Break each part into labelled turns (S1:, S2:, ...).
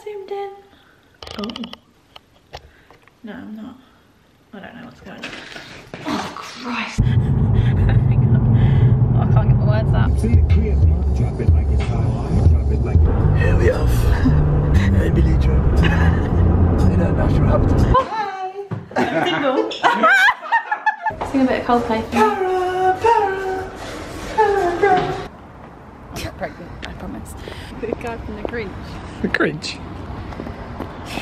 S1: that zoomed in. Oh. No, I'm not. I don't know what's going on. Oh, Christ. oh, I can't get my words out.
S2: See it clear. Drop it like it's hot. Drop it like Here we have Emily Trent in her natural habitat.
S1: Tingle. Sing a bit of Coldplay.
S2: Para, para, para.
S1: I'm pregnant, I promise. The guy from the Grinch.
S2: The cringe.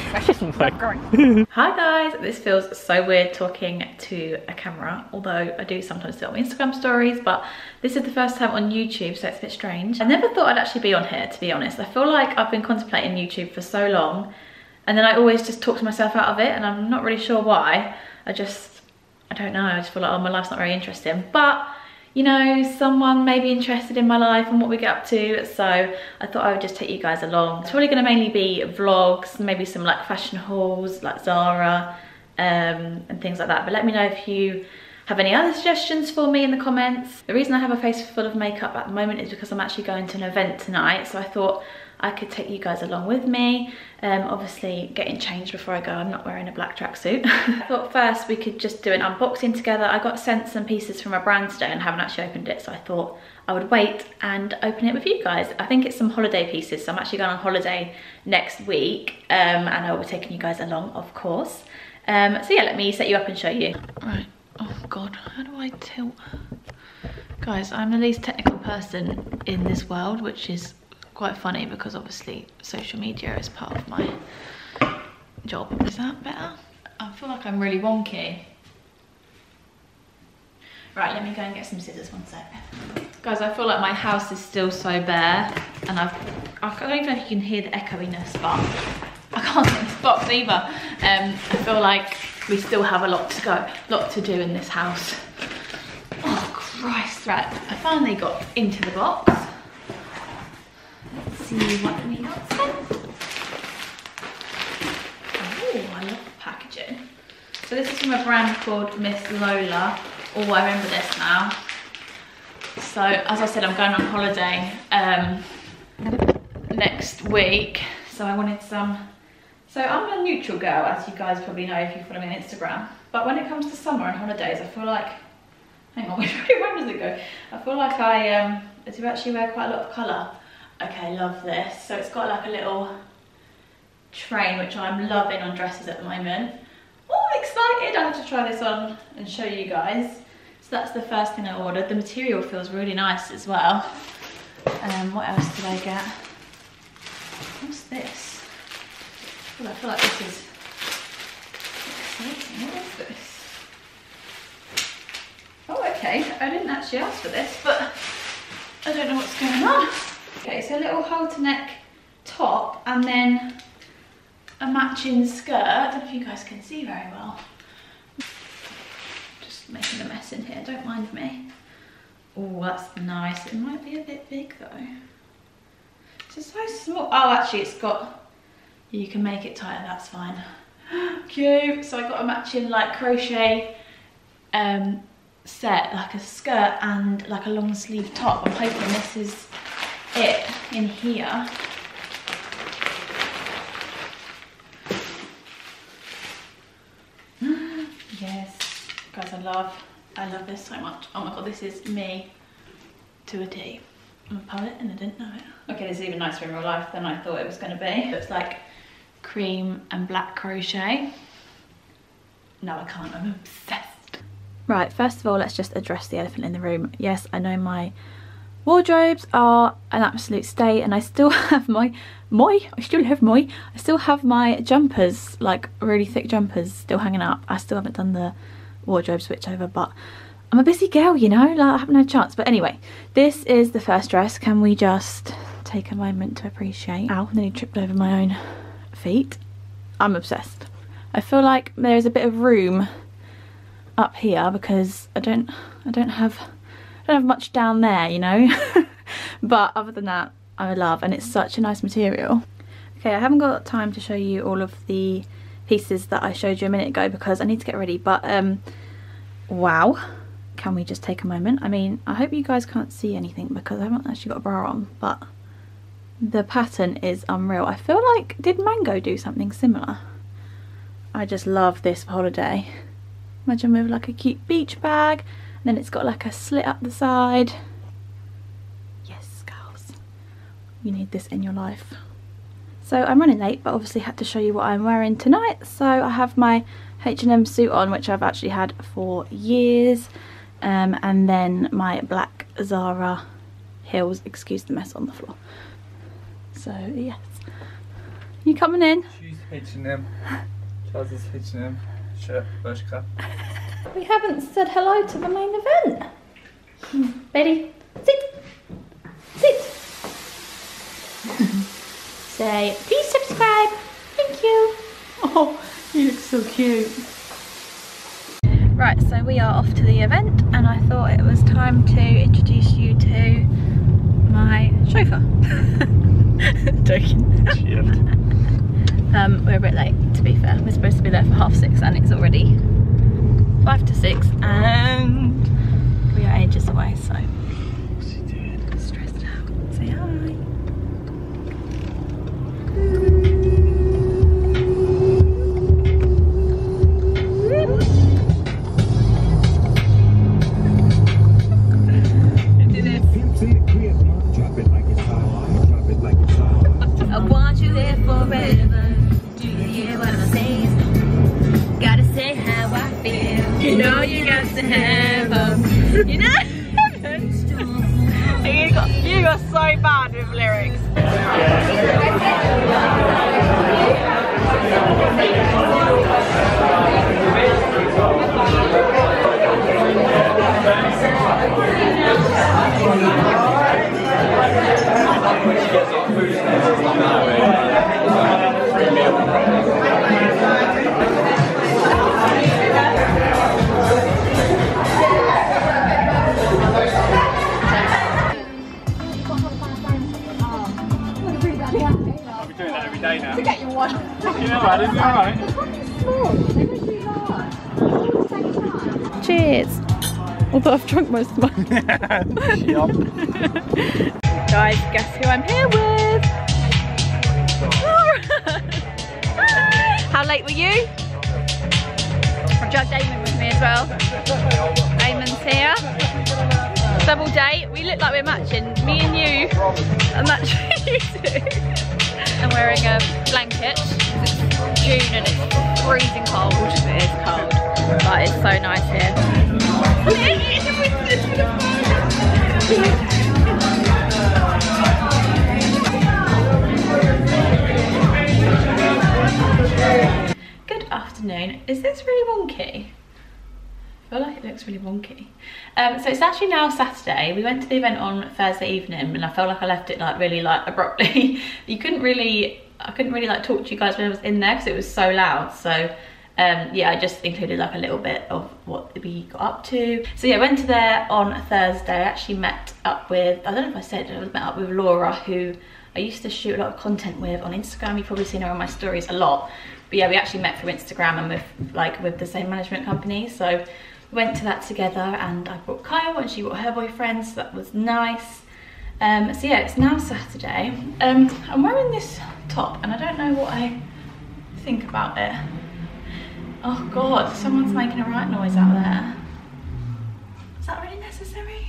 S1: Hi guys, this feels so weird talking to a camera, although I do sometimes do it on Instagram stories, but this is the first time on YouTube, so it's a bit strange. I never thought I'd actually be on here, to be honest. I feel like I've been contemplating YouTube for so long, and then I always just talk to myself out of it, and I'm not really sure why. I just, I don't know, I just feel like, oh, my life's not very interesting. But you know, someone may be interested in my life and what we get up to. So I thought I would just take you guys along. It's probably gonna mainly be vlogs, maybe some like fashion hauls, like Zara, um, and things like that. But let me know if you have any other suggestions for me in the comments. The reason I have a face full of makeup at the moment is because I'm actually going to an event tonight. So I thought I could take you guys along with me. Um, obviously getting changed before I go, I'm not wearing a black tracksuit. I thought first we could just do an unboxing together. I got sent some pieces from a brand today and haven't actually opened it, so I thought I would wait and open it with you guys. I think it's some holiday pieces, so I'm actually going on holiday next week, um, and I will be taking you guys along, of course. Um, so yeah, let me set you up and show you. Right, oh God, how do I tilt? Guys, I'm the least technical person in this world, which is quite funny because obviously social media is part of my job. Is that better? I feel like I'm really wonky. Right, let me go and get some scissors, one sec. Guys, I feel like my house is still so bare and I've, I don't even know if you can hear the echoiness, but I can't get this box either. Um, I feel like we still have a lot to go, lot to do in this house. Oh Christ, right, I finally got into the box. See what we got. Oh, I love the packaging. So this is from a brand called Miss Lola. Oh, I remember this now. So, as I said, I'm going on holiday um, next week. So I wanted some... So I'm a neutral girl, as you guys probably know if you follow me on Instagram. But when it comes to summer and holidays, I feel like... Hang on, where does it go? I feel like I um, do actually wear quite a lot of colour. Okay, love this. So it's got like a little train, which I'm loving on dresses at the moment. Oh, I'm excited. I have to try this on and show you guys. So that's the first thing I ordered. The material feels really nice as well. Um, what else did I get? What's this? Well, I feel like this is exciting. What is this? Oh, okay. I didn't actually ask for this, but I don't know what's going on. Okay, so a little halter neck top and then a matching skirt. I don't know if you guys can see very well. Just making a mess in here, don't mind me. Oh, that's nice. It might be a bit big though. It's so small. Oh, actually it's got, you can make it tighter, that's fine. Cute. So I got a matching like crochet um, set, like a skirt and like a long sleeve top. I'm hoping this is it in here. yes, guys, I love, I love this so much. Oh my god, this is me to a T. I'm a poet and I didn't know it. Okay, this is even nicer in real life than I thought it was going to be. It's like cream and black crochet. No, I can't. I'm obsessed. Right, first of all, let's just address the elephant in the room. Yes, I know my wardrobes are an absolute state and I still have my, my, I still have my, I still have my jumpers, like really thick jumpers still hanging up. I still haven't done the wardrobe switch over, but I'm a busy girl, you know, like I haven't had a chance. But anyway, this is the first dress. Can we just take a moment to appreciate? Ow, nearly tripped over my own feet. I'm obsessed. I feel like there's a bit of room up here because I don't, I don't have, don't have much down there, you know. but other than that, I love, and it's such a nice material. Okay, I haven't got time to show you all of the pieces that I showed you a minute ago because I need to get ready. But um, wow can we just take a moment? I mean, I hope you guys can't see anything because I haven't actually got a bra on, but The pattern is unreal. I feel like, did Mango do something similar? I just love this holiday. Imagine with like a cute beach bag, then it's got like a slit up the side. Yes, girls, you need this in your life. So I'm running late, but obviously had to show you what I'm wearing tonight. So I have my H&M suit on, which I've actually had for years. Um, and then my black Zara heels, excuse the mess on the floor. So yes. You coming in?
S3: Shoes H&M, trousers H&M, shirt Bershka.
S1: We haven't said hello to the main event. Betty, sit. Sit. Say, please subscribe. Thank you. Oh, you look so cute. Right, so we are off to the event and I thought it was time to introduce you to my chauffeur. Joking. Um, we're a bit late, to be fair. We're supposed to be there for half six and it's already five to six and we are ages away, so.
S3: What's he doing?
S1: Stressed out. Say hi.
S2: Pimps in the crib, ma. Drop it like it's hot. Drop it like it's hot.
S1: I want you there forever. You know you got to have 'em. You know? you, got, you got so bad with lyrics.
S3: One. You know what, isn't it alright?
S1: Cheers. Although I've drunk most of mine. Guys, guess who I'm here with? How late were you? I've dragged Eamon with me as well. Eamon's here. Double date. We look like we're matching. Me and you are matching you two. I'm wearing a blanket. Because it's June and it's freezing cold. It is cold. But it's so nice here. Good afternoon. Is this really wonky? I feel like it looks really wonky. Um, so it's actually now Saturday. We went to the event on Thursday evening and I felt like I left it like really like abruptly. you couldn't really, I couldn't really like talk to you guys when I was in there because it was so loud. So um, yeah, I just included like a little bit of what we got up to. So yeah, went to there on Thursday. I actually met up with, I don't know if I said, I met up with Laura who I used to shoot a lot of content with on Instagram. You've probably seen her on my stories a lot. But yeah, we actually met through Instagram and with like with the same management company. So went to that together and I brought Kyle and she brought her boyfriend, so that was nice. Um, so yeah, it's now Saturday. Um, I'm wearing this top and I don't know what I think about it. Oh God, someone's making a right noise out there. Is that really necessary?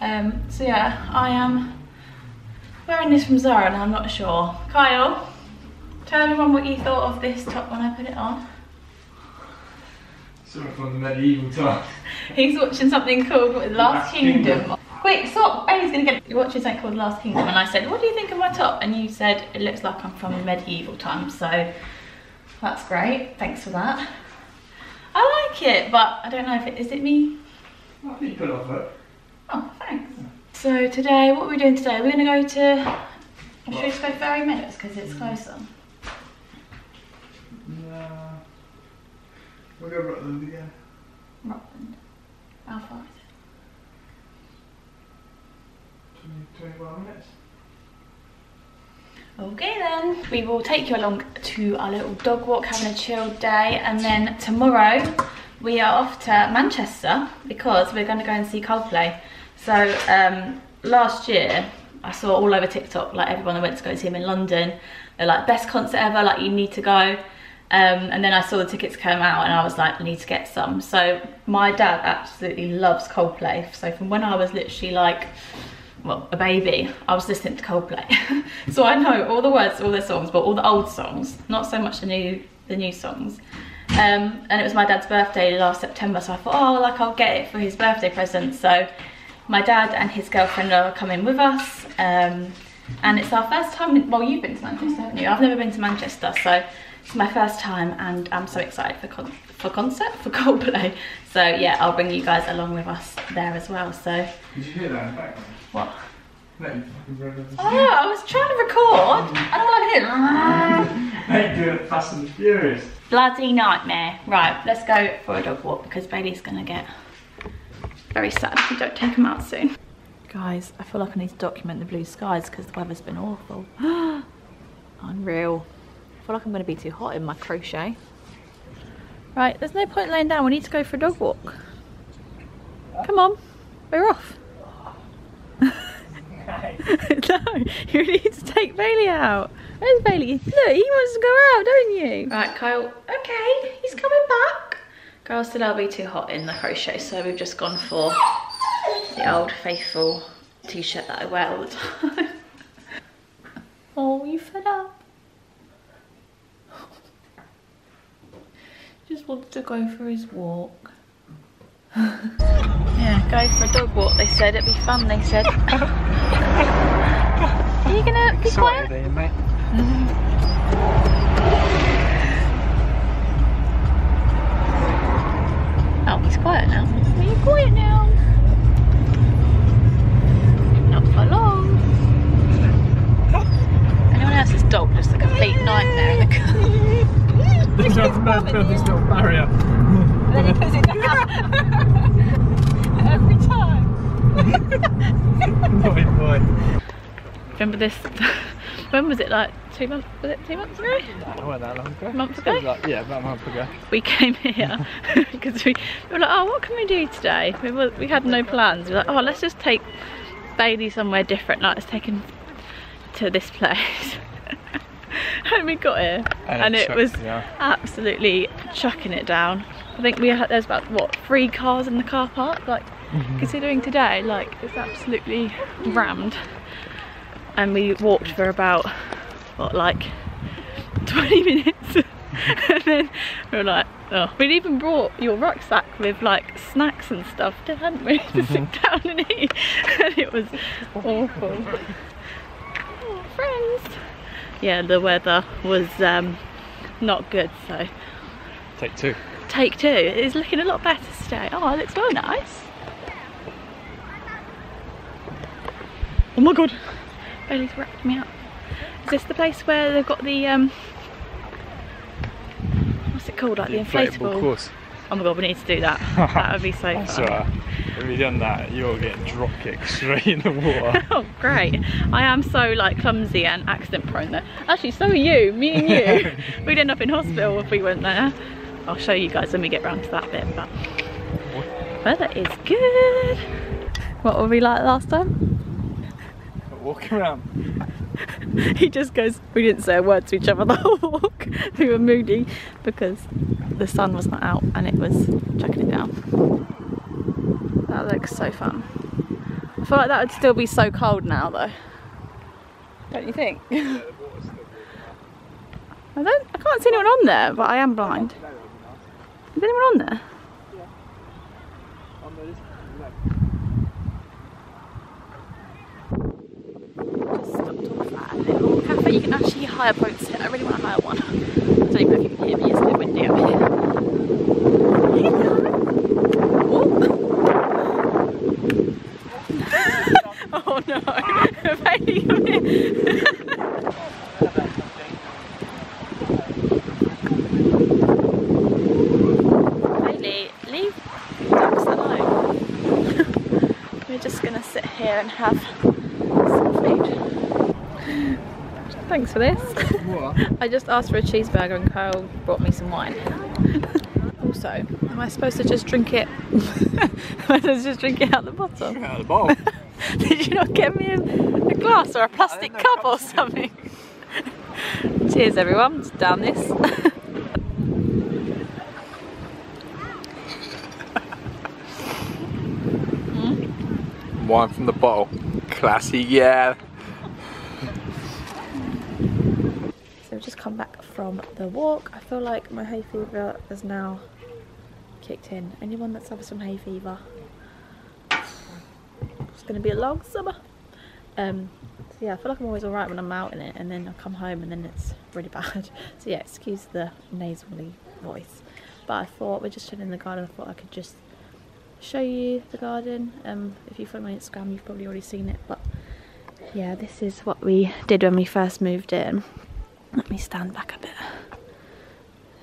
S1: Um, so yeah, I am wearing this from Zara and I'm not sure. Kyle, tell everyone what you thought of this top when I put it on.
S3: Something from the medieval times.
S1: He's watching something called Last,
S3: Last
S1: Kingdom.
S3: Kingdom.
S1: Quick, stop! Bailey's gonna get. You're watching something called Last Kingdom, and I said, "What do you think of my top?" And you said, "It looks like I'm from the medieval times." So that's great. Thanks for that. I like it, but I don't know if it is it me.
S3: I think you put off it.
S1: Oh, thanks. So today, what are we doing today? We're gonna go to. Should we just go Ferry Meadows because it's mm. closer?
S3: No. We'll go Rutland again.
S1: Rutland. How far is it?
S3: 20, 21 minutes.
S1: Okay then. We will take you along to our little dog walk, having a chilled day, and then tomorrow we are off to Manchester because we're going to go and see Coldplay. So um, last year I saw all over TikTok, like everyone that went to go see him in London, they're like, best concert ever, like you need to go. Um, and then I saw the tickets come out and I was like, I need to get some. So my dad absolutely loves Coldplay. So from when I was literally like, well, a baby, I was listening to Coldplay. so I know all the words, all the songs, but all the old songs, not so much the new, the new songs. Um, and it was my dad's birthday last September, so I thought, oh, like I'll get it for his birthday present. So my dad and his girlfriend are coming with us. Um, and it's our first time, in, well, you've been to Manchester, haven't you? I've never been to Manchester, so it's my first time and I'm so excited for, con for concert, for Coldplay. So yeah, I'll bring you guys along with us there as well, so.
S2: Did you hear that in the background?
S1: What?
S2: No, you fucking wrote it.
S1: Oh, I was trying to record. I don't like
S2: Hey, doing Fast and Furious.
S1: Bloody nightmare. Right, let's go for a dog walk because Bailey's gonna get very sad if we don't take him out soon. Guys, I feel like I need to document the blue skies because the weather's been awful. Unreal. I feel like I'm gonna be too hot in my crochet. Right, there's no point laying down. We need to go for a dog walk. Come on, we're off. no, you need to take Bailey out. Where's Bailey? Look, he wants to go out, don't you? Right, Kyle. Okay, he's coming back. Girls said I'll be too hot in the crochet, so we've just gone for the old faithful t-shirt that I wear all the time. oh, you fed up? Just wanted to go for his walk. yeah, go for a dog walk, they said. It'd be fun, they said. Are you gonna be quiet?
S2: There, mate.
S1: Oh, he's quiet now. Are you quiet now? Not for long. Anyone else's dog just a complete nightmare in the car.
S2: This one's about to build this little barrier.
S1: then he puts it down. Every time.
S2: Naughty boy.
S1: Remember this? when was it? Like two months? Was it two months ago?
S2: That wasn't that long ago.
S1: A month ago?
S2: Like, yeah, about a month ago.
S1: we came here because we, we were like, oh, what can we do today? We, were, we had no plans. We were like, oh, let's just take Bailey somewhere different. Like, let's take him to this place. and we got here,
S2: And
S1: and,
S2: it chucked
S1: was
S2: down.
S1: absolutely chucking it down. I think we had there's about what three cars in the car park. Like,
S2: Mm-hmm.
S1: considering today, like it's absolutely rammed. And we walked for about what like 20 minutes and then we were like oh we'd even brought your rucksack with like snacks and stuff hadn't we to sit down and eat and it was awful oh, friends yeah the weather was um not good so.
S2: Take two.
S1: take two. It is looking a lot better today. Oh it looks well nice. Oh my god. Bailey's wrapped me up. Is this the place where they've got the um what's it called? Like the, inflatable,
S2: course.
S1: Oh my god we need to do that. That would be so
S2: That's
S1: fun.
S2: alright. If you done that, you'll get drop kicked straight in the water.
S1: oh great. I am so like clumsy and accident prone there. Actually so are you me and you. We'd end up in hospital if we went there. I'll show you guys when we get round to that bit but weather is good. What were we like last time
S2: Walking around.
S1: he just goes we didn't say a word to each other the whole walk. We were moody because the sun was not out and it was chucking it down. That looks so fun. I feel like that would still be so cold now though. Don't you think? I don't I can't see anyone on there but I am blind. Is anyone on there just stopped off at a actually hire boats here. I really want to hire one. I don't know if you can hear me. It's a bit windy up here. Oh, no! Bailey, leave ducks alone. We're just gonna sit here and have some food. Thanks for this.
S2: What?
S1: I just asked for a cheeseburger and Kyle brought me some wine. also, am I supposed to just drink it? am I supposed to just drink it out the bottom?
S2: Out of the bowl.
S1: Did you not get me a, a glass or a plastic cup or something. Cheers everyone, Let's down this. Hmm?
S2: Wine from the bottle. Classy, yeah.
S1: So I've just come back from the walk. I feel like my hay fever has now kicked in. Anyone that suffers from hay fever, it's going to be a long summer. Um, so yeah, I feel like I'm always alright when I'm out in it and then I come home and then it's really bad. So yeah, excuse the nasally voice. But I thought we're just chilling in the garden. I thought I could just show you the garden. Um, if you follow my Instagram, you've probably already seen it. But yeah, this is what we did when we first moved in. Let me stand back a bit.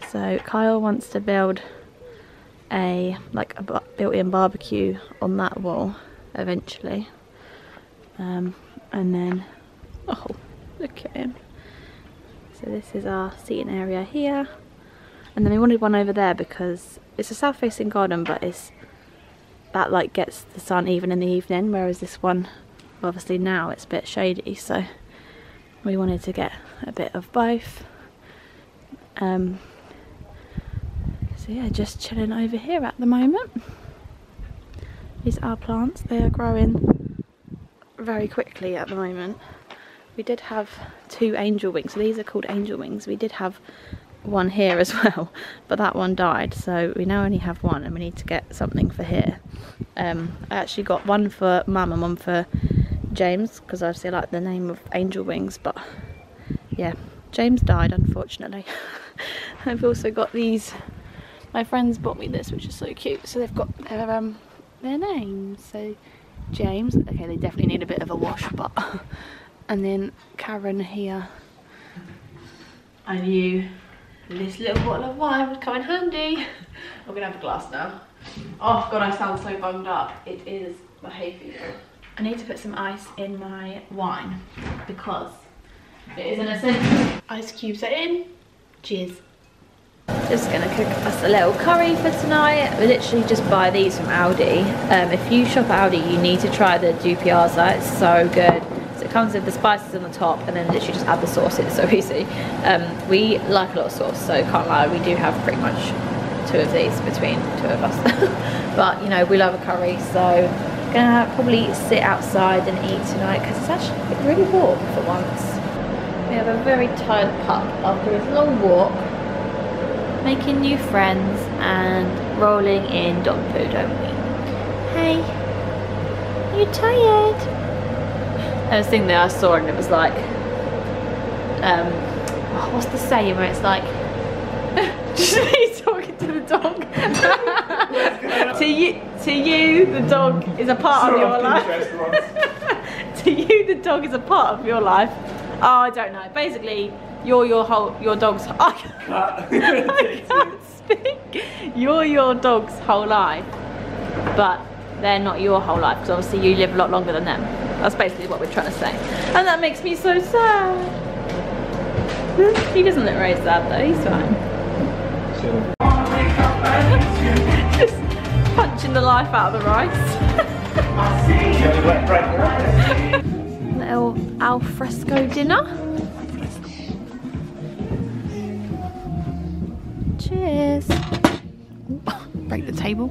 S1: So Kyle wants to build a like a built-in barbecue on that wall eventually. Um, and then, oh, look at him. So this is our seating area here. And then we wanted one over there because it's a south-facing garden, but it's that like gets the sun even in the evening, whereas this one, obviously now it's a bit shady, so we wanted to get a bit of both. Um, so yeah, just chilling over here at the moment. These are plants, they are growing very quickly at the moment. We did have two angel wings, so these are called angel wings. We did have one here as well, but that one died, so we now only have one and we need to get something for here. Um, I actually got one for mum and one for James, because I obviously like the name of angel wings, but yeah, James died unfortunately. I've also got these, my friends bought me this, which is so cute, so they've got their, um, their names, so James, okay they definitely need a bit of a wash, but, and then Karen here. I knew this little bottle of wine would come in handy. I'm gonna have a glass now. Oh god, I sound so bunged up. It is my hay fever. I need to put some ice in my wine because it is an essential. Ice cubes are in. Cheers. Just gonna cook us a little curry for tonight. We literally just buy these from Aldi. Um, if you shop at Aldi, you need to try the Dupiazza. It's so good. So it comes with the spices on the top and then literally just add the sauce. It's so easy. Um, we like a lot of sauce, so can't lie, we do have pretty much two of these between two of us. but you know, we love a curry, so gonna probably sit outside and eat tonight because it's actually really warm for once. We have a very tired pup after his long walk, making new friends and rolling in dog poo, don't we? Hey, are you tired? There was a thing that I saw and it was like, um, oh, what's the saying where it's like, just me talking to the dog. to you, to you, the dog is a part of your life. to you, the dog is a part of your life. Oh, I don't know. Basically, you're your whole, your dog's. I can't, speak. You're your dog's whole life, but they're not your whole life because obviously you live a lot longer than them. That's basically what we're trying to say. And that makes me so sad. He doesn't look very sad though, he's fine. Just punching the life out of the rice. Little al fresco dinner. Cheers. Break the table.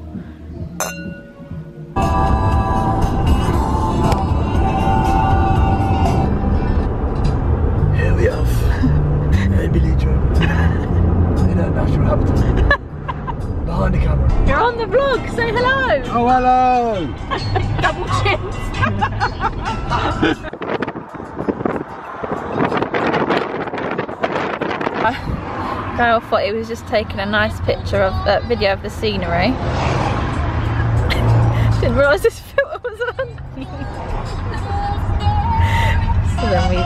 S2: Here we have Emily Trent in her natural habitat. Behind the camera.
S1: You're on the vlog, say hello.
S2: Oh, hello!
S1: Double chins. Kyle thought he was just taking a nice picture of that video of the scenery. Didn't realise this filter was on. so then we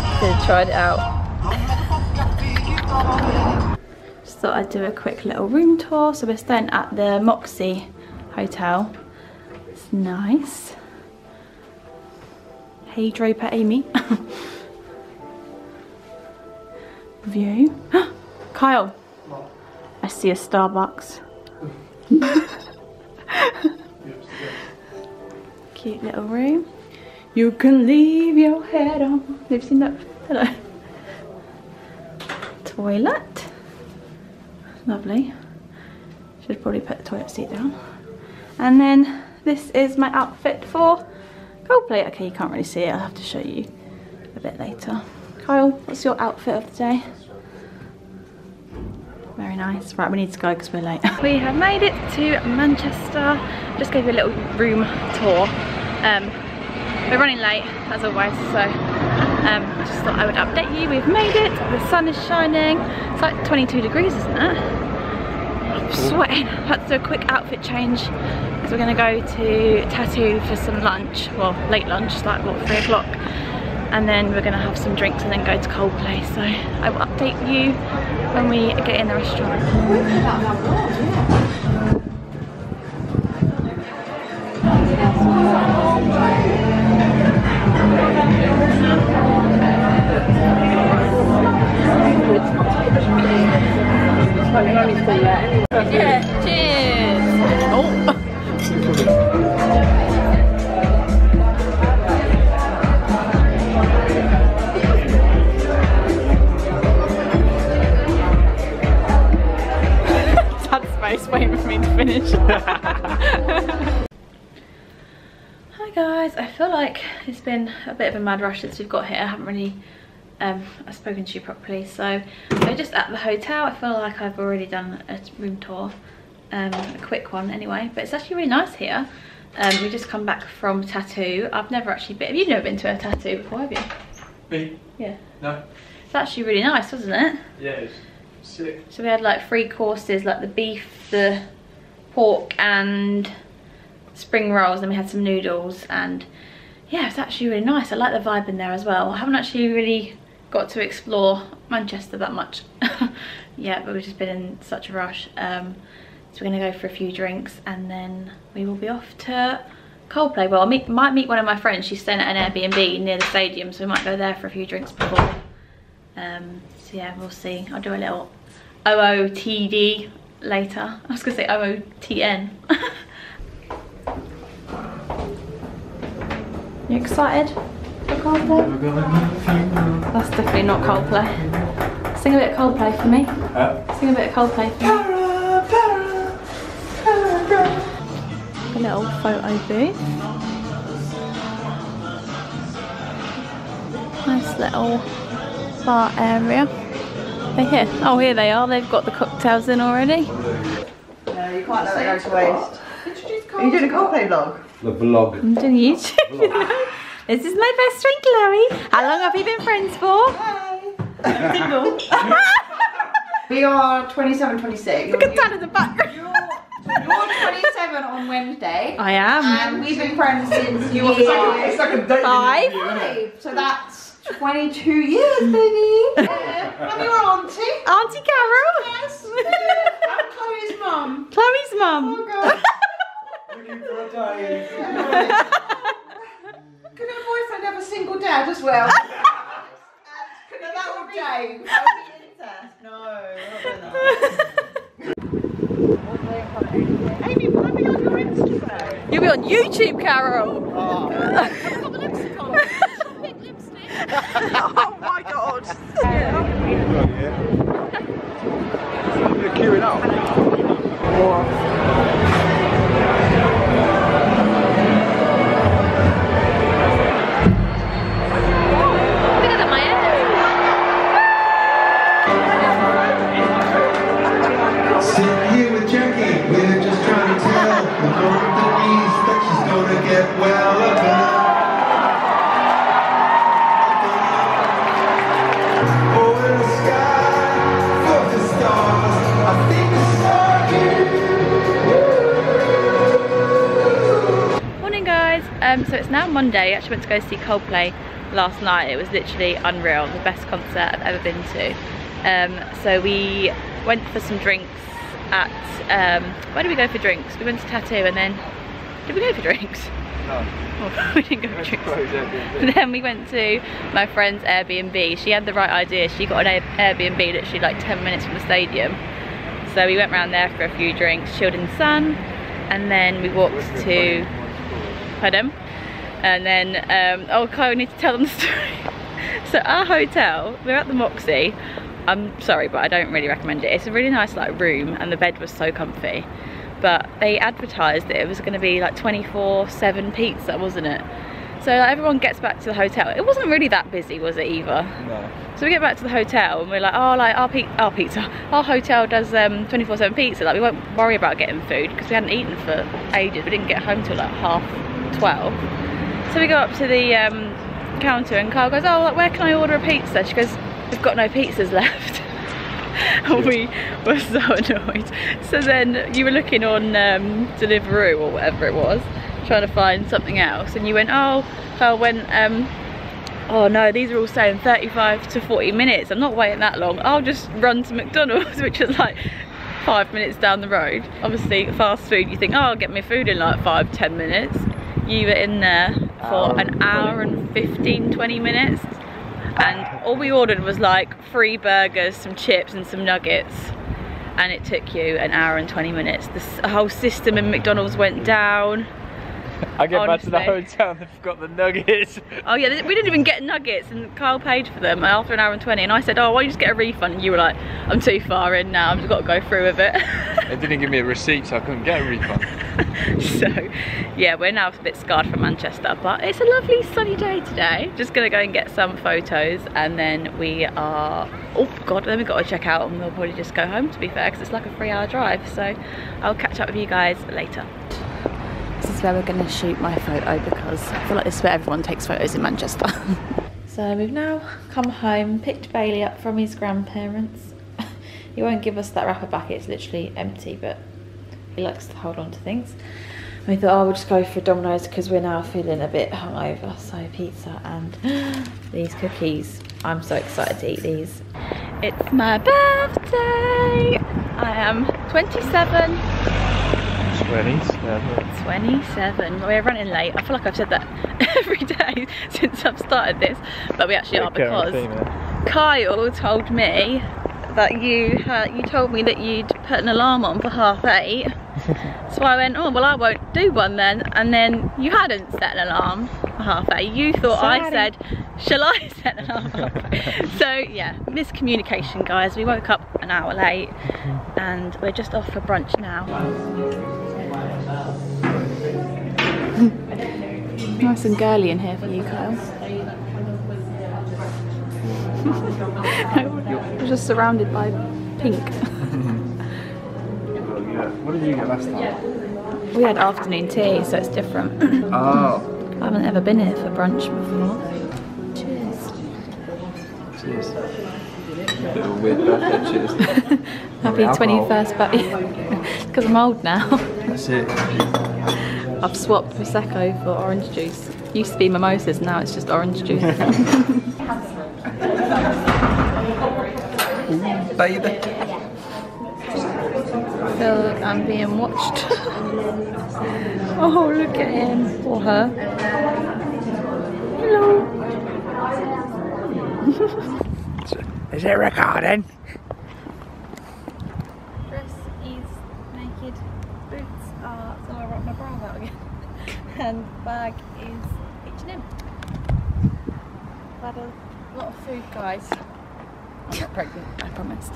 S1: tried it out. Just thought I'd do a quick little room tour. So we're staying at the Moxy Hotel. It's nice. Hey Draper Amy. View. Kyle. I see a Starbucks. Cute little room. You can leave your head on. Have you seen that? Hello. Toilet. Lovely. Should probably put the toilet seat down. And then this is my outfit for Coldplay. Okay, you can't really see it. I'll have to show you a bit later. Kyle, what's your outfit of the day? Very nice. Right, we need to go because we're late. we have made it to Manchester. Just gave you a little room tour. Um, we're running late as always, so um, just thought I would update you. We've made it. The sun is shining. It's like 22 degrees, isn't it? I'm sweating. Let's do a quick outfit change because we're going to go to Tattu for some lunch. Well, late lunch, it's like what, 3 o'clock and then we're gonna have some drinks and then go to Coldplay. So I will update you when we get in the restaurant. Yeah, cheers! Feel like it's been a bit of a mad rush since we've got here. I haven't really um, I've spoken to you properly. So we're just at the hotel. I feel like I've already done a room tour, um, a quick one anyway. But it's actually really nice here. Um, we just come back from Tattu. I've never actually been, you've never been to a tattoo before, have you?
S2: Me?
S1: Yeah.
S2: No.
S1: It's actually really nice, wasn't it?
S2: Yeah, it's sick.
S1: So we had like three courses, like the beef, the pork and spring rolls. Then we had some noodles and yeah, it's actually really nice. I like the vibe in there as well. I haven't actually really got to explore Manchester that much yet, but we've just been in such a rush. Um, so we're gonna go for a few drinks and then we will be off to Coldplay. Well, I meet, might meet one of my friends. She's staying at an Airbnb near the stadium, so we might go there for a few drinks before. Um, so yeah, we'll see. I'll do a little OOTD later. I was gonna say OOTN. excited for Coldplay? That's definitely not Coldplay. Sing a bit of Coldplay for me.
S2: Uh,
S1: Sing a bit of Coldplay for me. A little photo booth. Nice little bar area. They here? Oh, here they are. They've got the cocktails in already.
S4: No, you can't let it go to waste. Are you doing a Coldplay vlog?
S2: the vlog.
S1: I'm doing YouTube. you know. This is my best friend Chloe. How long have you been friends for?
S4: We are 27, 26.
S1: Look at that in the background.
S4: You're, you're 27 on Wednesday.
S1: I am.
S4: And we've been friends since you were
S2: It's like a date
S1: Five.
S2: interview, isn't it?
S4: five. So that's 22 years, baby. Yeah. I'm your auntie.
S1: Auntie Carol.
S4: Yes. I'm Chloe's mum.
S1: Chloe's mum.
S4: Oh, God.
S2: Looking for a date.
S4: Could have a boyfriend have a single dad as well? and could have that all Dave? No, Amy, will I be on your Instagram?
S1: You'll be on YouTube, Carol.
S4: oh, oh my god.
S2: You're queuing up.
S1: Monday, I actually went to go see Coldplay last night, it was literally unreal, the best concert I've ever been to. Um, so we went for some drinks at, um, where did we go for drinks? We went to Tattu and then, did we go for drinks?
S2: No.
S1: Oh, we didn't go for drinks.
S2: Airbnb.
S1: Then we went to my friend's Airbnb. She had the right idea. She got an Airbnb literally like 10 minutes from the stadium. So we went round there for a few drinks, chilled in the sun, and then we walked to, pardon? And then, um, oh Kyle, I need to tell them the story. so our hotel, we're at the Moxy. I'm sorry, but I don't really recommend it. It's a really nice like room and the bed was so comfy. But they advertised that it was gonna be like 24-7 pizza, wasn't it? So like, everyone gets back to the hotel. It wasn't really that busy, was it either?
S2: No.
S1: So we get back to the hotel and we're like, oh, like our, pe our pizza, our hotel does 24/7 um, pizza. Like we won't worry about getting food because we hadn't eaten for ages. We didn't get home till like half 12. So we go up to the um, counter and Carl goes, oh, where can I order a pizza? She goes, we've got no pizzas left. and we were so annoyed. So then you were looking on um, Deliveroo or whatever it was, trying to find something else, and you went, oh, Carl went, um, oh no, these are all saying 35 to 40 minutes. I'm not waiting that long. I'll just run to McDonald's, which is like five minutes down the road. Obviously, fast food, you think, oh, I'll get my food in like five, ten minutes. You were in there for um, an hour and 15, 20 minutes. And all we ordered was like three burgers, some chips and some nuggets. And it took you an hour and 20 minutes. The whole system in McDonald's went down.
S2: I get back to the hotel and they've got the nuggets.
S1: Oh yeah, we didn't even get nuggets and Kyle paid for them after an hour and 20 and I said, oh, why don't you just get a refund? And you were like, I'm too far in now, I've just got to go through with it.
S2: They didn't give me a receipt so I couldn't get a refund.
S1: so yeah, we're now a bit scarred from Manchester, but it's a lovely sunny day today. Just gonna go and get some photos and then we are, oh God, then we've got to check out and we'll probably just go home to be fair, because it's like a three hour drive. So I'll catch up with you guys later. Where we're going to shoot my photo because I feel like this is where everyone takes photos in Manchester. so we've now come home, picked Bailey up from his grandparents. he won't give us that wrapper back, it's literally empty, but he likes to hold on to things. And we thought, oh, we'll just go for Domino's because we're now feeling a bit hungover. So pizza and these cookies. I'm so excited to eat these. It's my birthday. I am 27.
S2: 27.
S1: 27. We're running late. I feel like I've said that every day since I've started this, but we actually are because Kyle told me that you had, you told me that you'd put an alarm on for half eight. so I went, oh well, I won't do one then. And then you hadn't set an alarm for half eight. You thought I said, shall I set an alarm? for half eight?" so yeah, miscommunication, guys. We woke up an hour late, and we're just off for brunch now. Nice and girly in here for you, Kyle. We're just surrounded by pink.
S2: What did you get last time?
S1: We had afternoon tea, so it's different.
S2: Oh.
S1: I haven't ever been here for brunch before. Cheers.
S2: Cheers. Little weird birthday cheers.
S1: Happy
S2: Alcohol.
S1: 21st birthday. Because I'm old now.
S2: That's it.
S1: I've swapped Prosecco for orange juice. Used to be mimosas, now it's just orange juice.
S2: Baby.
S1: I feel like I'm being watched. oh, look at him. Or her. Hello.
S2: Is it recording?
S1: Dress is naked. Boots are so I wrote my bra out again. and bag is H&M. I've had a lot of food, guys. I'm not pregnant, I promise.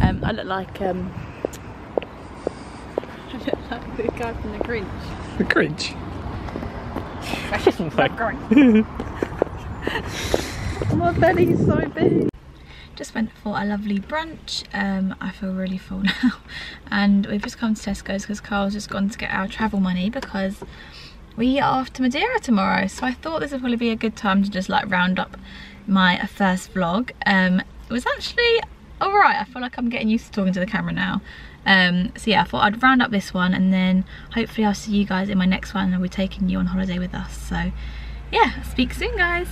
S1: Um, I look like um, I look like the guy from the Grinch.
S2: The Grinch.
S1: My belly's so big. Just went for a lovely brunch. Um, I feel really full now. And we've just come to Tesco's because Carl's just gone to get our travel money because we are off to Madeira tomorrow. So I thought this would probably be a good time to just like round up my first vlog. Um, it was actually alright. I feel like I'm getting used to talking to the camera now. Um, so yeah, I thought I'd round up this one and then hopefully I'll see you guys in my next one and we're taking you on holiday with us. So yeah, speak soon guys.